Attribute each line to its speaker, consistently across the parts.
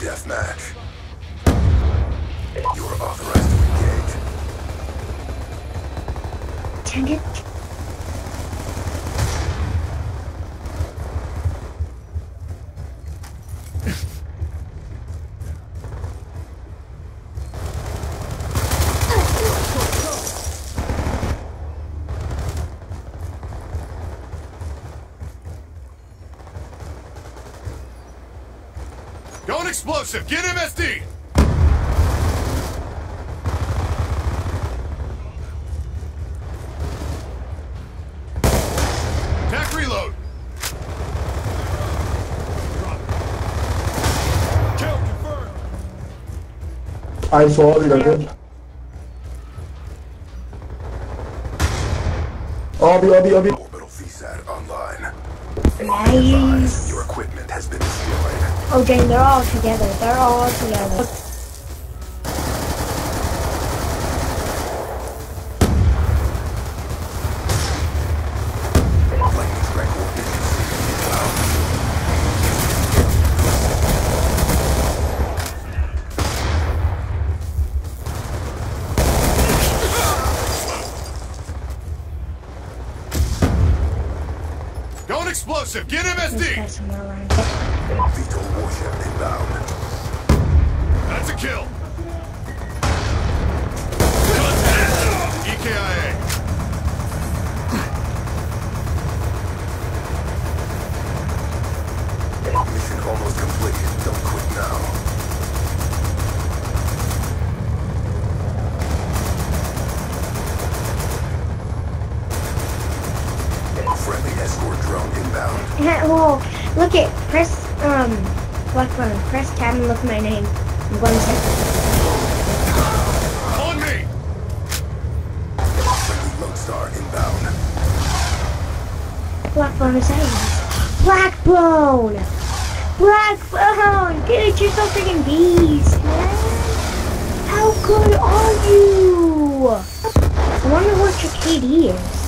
Speaker 1: deathmatch. You are authorized to engage.
Speaker 2: Dang
Speaker 3: explosive! Get MSD! Tac reload! Kill confirmed!
Speaker 4: Ein vor, wieder drin. Obi, Obi, Obi.
Speaker 1: Orbital VSAT online.
Speaker 2: Nice.
Speaker 1: Your equipment has been destroyed.
Speaker 2: Oh dang, they're all together. They're all together.
Speaker 3: Going explosive! Get MSD!
Speaker 2: try some more rounds.
Speaker 1: VTOL warship inbound.
Speaker 3: That's a kill! EKIA!
Speaker 2: Well, look at press um black button. Press tab and look at my name. I'm going to
Speaker 3: On me!
Speaker 1: Lodestar inbound.
Speaker 2: Blackbone is saying. Blackbone! Blackbone! Get it yourself freaking beast, man! How good are you? I wonder what your KD is.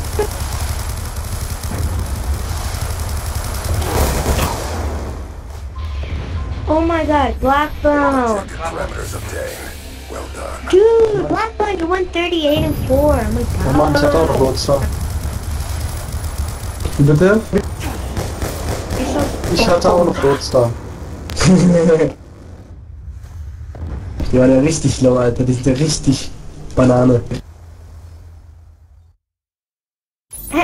Speaker 2: Oh my god, Blackbone!
Speaker 1: Parameters obtained. Well done.
Speaker 2: Dude, Blackbone, you're 138 and 4. Oh my
Speaker 4: Oh Mann, ich hatte auch
Speaker 2: god.
Speaker 4: Wie bitte? Ich hatte auch noch Roadster. Die waren ja richtig low, Alter. Die sind ja richtig Banane.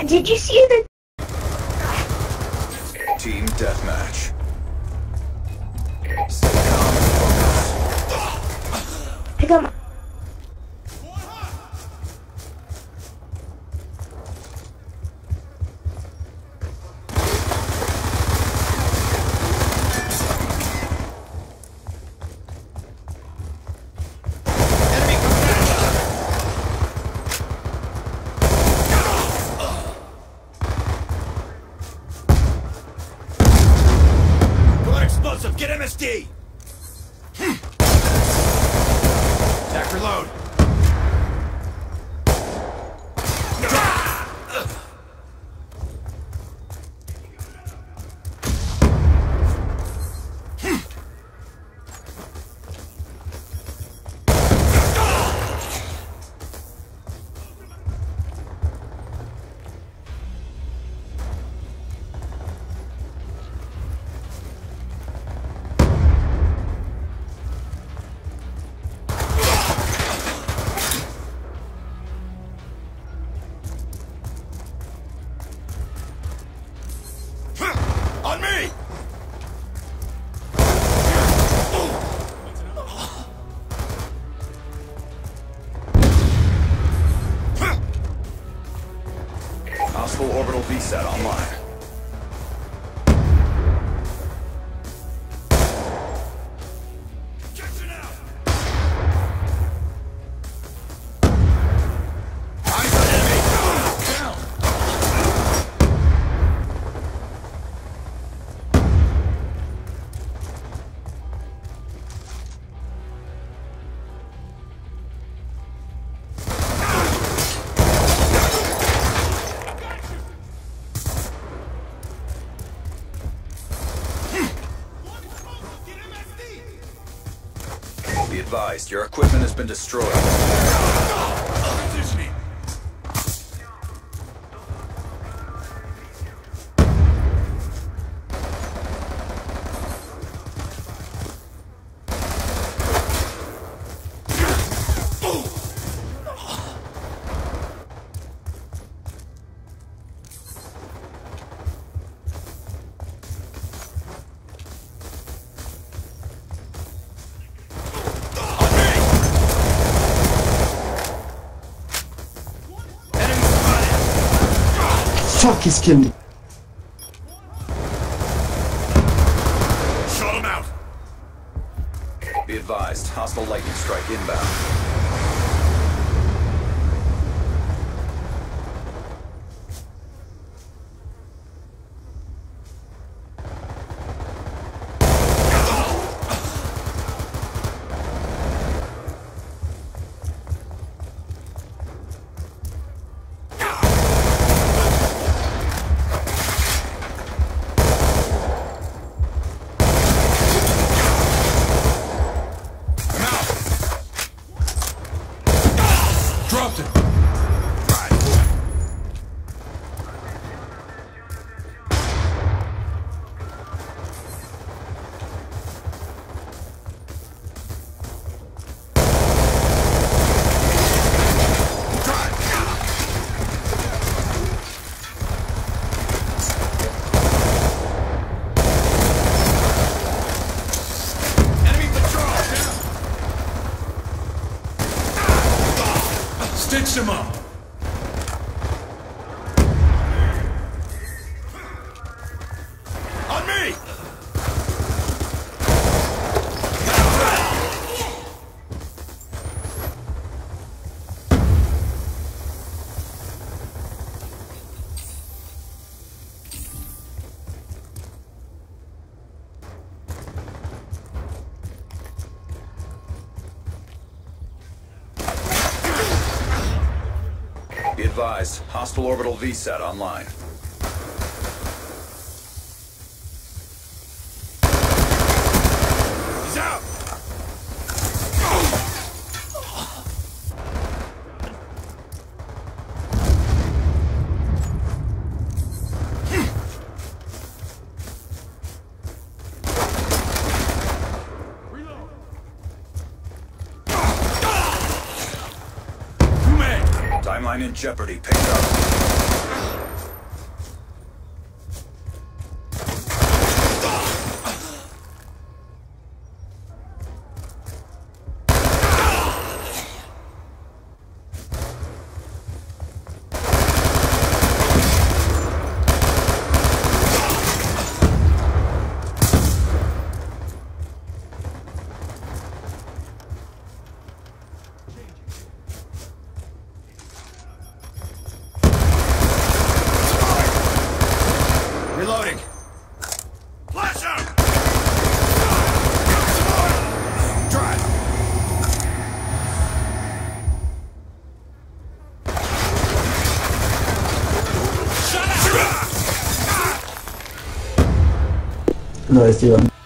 Speaker 2: Did you see the
Speaker 1: Team deathmatch.
Speaker 2: Pick up?
Speaker 3: Going explosive!
Speaker 1: Your equipment has been destroyed.
Speaker 4: Fuck, killed me.
Speaker 3: Shut him out.
Speaker 1: Be advised, hostile lightning strike inbound.
Speaker 3: Stitch them up.
Speaker 1: Be advised, hostile orbital VSAT online. In jeopardy. Picked up.
Speaker 3: Shut up.
Speaker 4: No, ist die